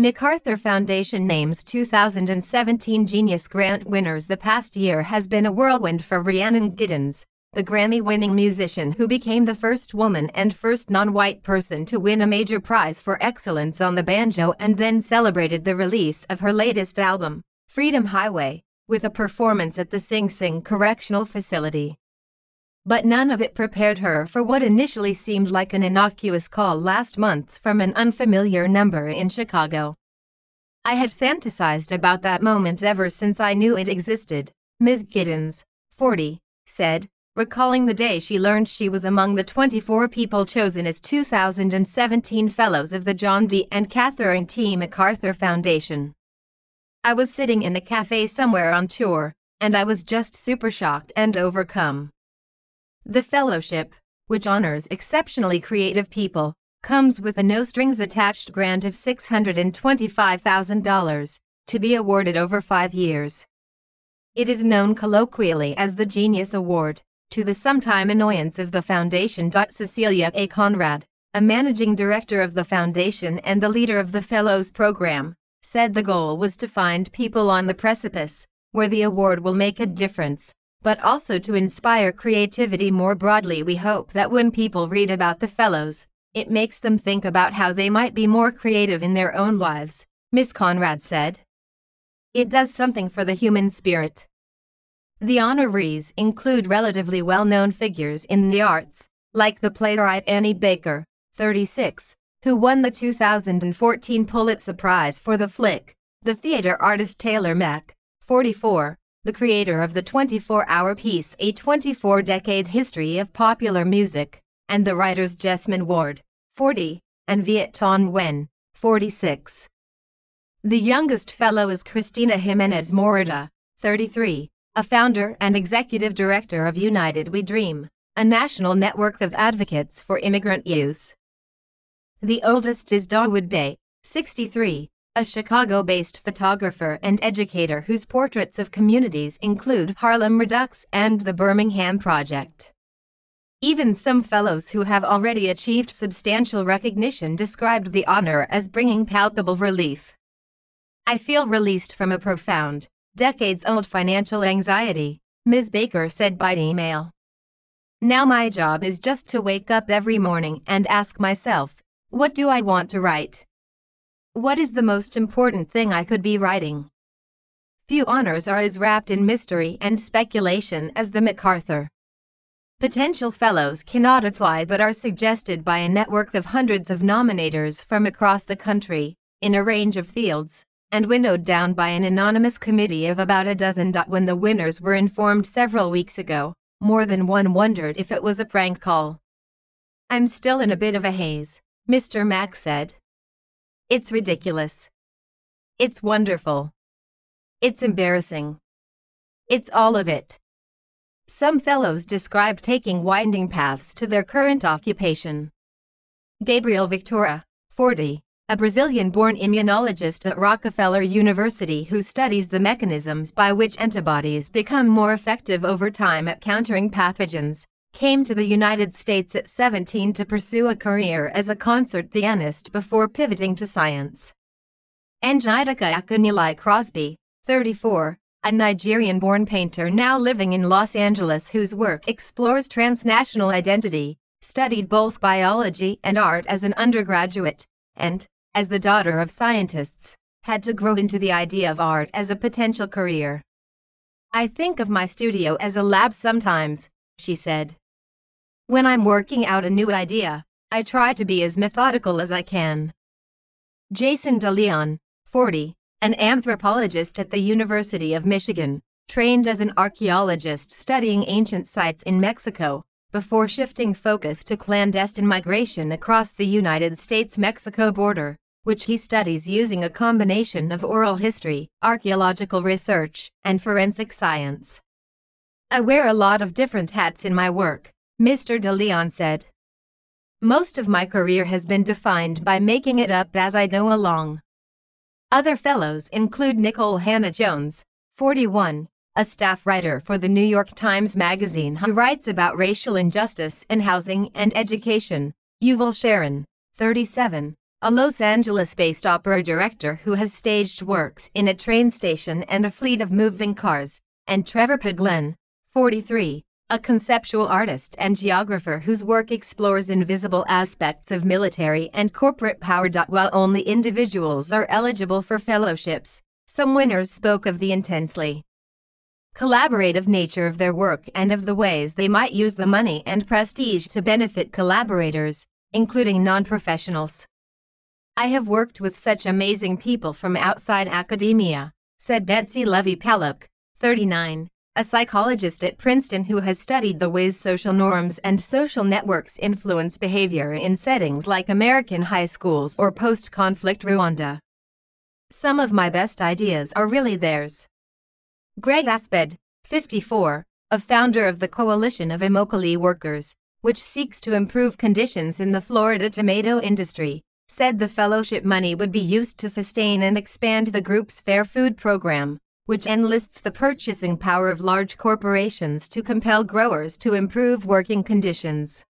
MacArthur Foundation names 2017 Genius Grant winners. The past year has been a whirlwind for Rhiannon Giddens, the Grammy-winning musician who became the first woman and first non-white person to win a major prize for excellence on the banjo and then celebrated the release of her latest album, Freedom Highway, with a performance at the Sing Sing Correctional Facility but none of it prepared her for what initially seemed like an innocuous call last month from an unfamiliar number in Chicago. I had fantasized about that moment ever since I knew it existed, Ms. Giddens, 40, said, recalling the day she learned she was among the 24 people chosen as 2017 Fellows of the John D. and Catherine T. MacArthur Foundation. I was sitting in a cafe somewhere on tour, and I was just super shocked and overcome. The fellowship, which honors exceptionally creative people, comes with a no-strings-attached grant of $625,000 to be awarded over five years. It is known colloquially as the Genius Award, to the sometime annoyance of the foundation. Cecilia A. Conrad, a managing director of the foundation and the leader of the Fellows program, said the goal was to find people on the precipice, where the award will make a difference but also to inspire creativity more broadly. We hope that when people read about the fellows, it makes them think about how they might be more creative in their own lives, Miss Conrad said. It does something for the human spirit. The honorees include relatively well-known figures in the arts, like the playwright Annie Baker, 36, who won the 2014 Pulitzer Prize for the flick, the theater artist Taylor Mac, 44, the creator of the 24-hour piece A 24-Decade History of Popular Music, and the writers Jesmyn Ward, 40, and Viet Thanh Nguyen, 46. The youngest fellow is Cristina Jimenez Moreta, 33, a founder and executive director of United We Dream, a national network of advocates for immigrant youths. The oldest is Dawood Bey, 63, a Chicago-based photographer and educator whose portraits of communities include Harlem Redux and the Birmingham Project. Even some fellows who have already achieved substantial recognition described the honor as bringing palpable relief. I feel released from a profound, decades-old financial anxiety, Ms. Baker said by email. Now my job is just to wake up every morning and ask myself, what do I want to write? What is the most important thing I could be writing? Few honors are as wrapped in mystery and speculation as the MacArthur. Potential fellows cannot apply but are suggested by a network of hundreds of nominators from across the country, in a range of fields, and winnowed down by an anonymous committee of about a dozen. When the winners were informed several weeks ago, more than one wondered if it was a prank call. I'm still in a bit of a haze, Mr. Mac said. It's ridiculous. It's wonderful. It's embarrassing. It's all of it. Some fellows describe taking winding paths to their current occupation. Gabriel Victora, 40, a Brazilian-born immunologist at Rockefeller University who studies the mechanisms by which antibodies become more effective over time at countering pathogens, came to the United States at 17 to pursue a career as a concert pianist before pivoting to science. Njideka Akunyili Crosby, 34, a Nigerian-born painter now living in Los Angeles whose work explores transnational identity, studied both biology and art as an undergraduate, and, as the daughter of scientists, had to grow into the idea of art as a potential career. I think of my studio as a lab sometimes, she said. When I'm working out a new idea, I try to be as methodical as I can. Jason DeLeon, 40, an anthropologist at the University of Michigan, trained as an archaeologist studying ancient sites in Mexico, before shifting focus to clandestine migration across the United States-Mexico border, which he studies using a combination of oral history, archaeological research, and forensic science. I wear a lot of different hats in my work, Mr. De Leon said. Most of my career has been defined by making it up as I go along. Other fellows include Nikole Hannah-Jones, 41, a staff writer for the New York Times Magazine who writes about racial injustice in housing and education. Yuval Sharon, 37, a Los Angeles-based opera director who has staged works in a train station and a fleet of moving cars, and Trevor Paglen, 43, a conceptual artist and geographer whose work explores invisible aspects of military and corporate power. While only individuals are eligible for fellowships, some winners spoke of the intensely collaborative nature of their work and of the ways they might use the money and prestige to benefit collaborators, including non-professionals. I have worked with such amazing people from outside academia, said Betsy Levy Paluck, 39, a psychologist at Princeton who has studied the ways social norms and social networks influence behavior in settings like American high schools or post-conflict Rwanda. Some of my best ideas are really theirs. Greg Asbed, 54, a founder of the Coalition of Immokalee Workers, which seeks to improve conditions in the Florida tomato industry, said the fellowship money would be used to sustain and expand the group's Fair Food program, which enlists the purchasing power of large corporations to compel growers to improve working conditions.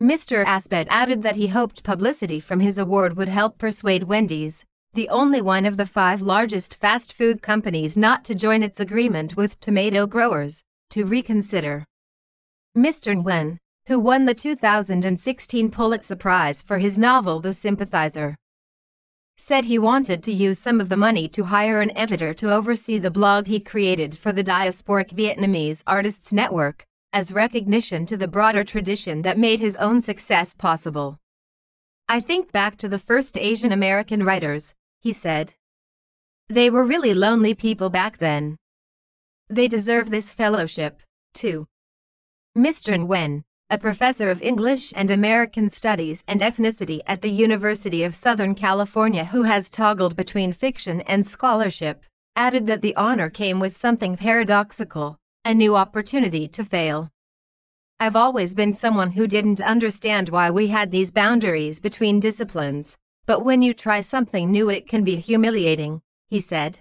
Mr. Asbed added that he hoped publicity from his award would help persuade Wendy's, the only one of the five largest fast food companies not to join its agreement with tomato growers, to reconsider. Mr. Nguyen, who won the 2016 Pulitzer Prize for his novel The Sympathizer, said he wanted to use some of the money to hire an editor to oversee the blog he created for the Diasporic Vietnamese Artists Network, as recognition to the broader tradition that made his own success possible. I think back to the first Asian American writers, he said. They were really lonely people back then. They deserve this fellowship, too. Mr. Nguyen, a professor of English and American Studies and Ethnicity at the University of Southern California who has toggled between fiction and scholarship, added that the honor came with something paradoxical, a new opportunity to fail. I've always been someone who didn't understand why we had these boundaries between disciplines. But when you try something new it can be humiliating, he said.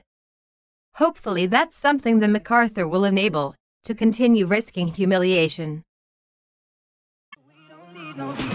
Hopefully that's something the MacArthur will enable, to continue risking humiliation no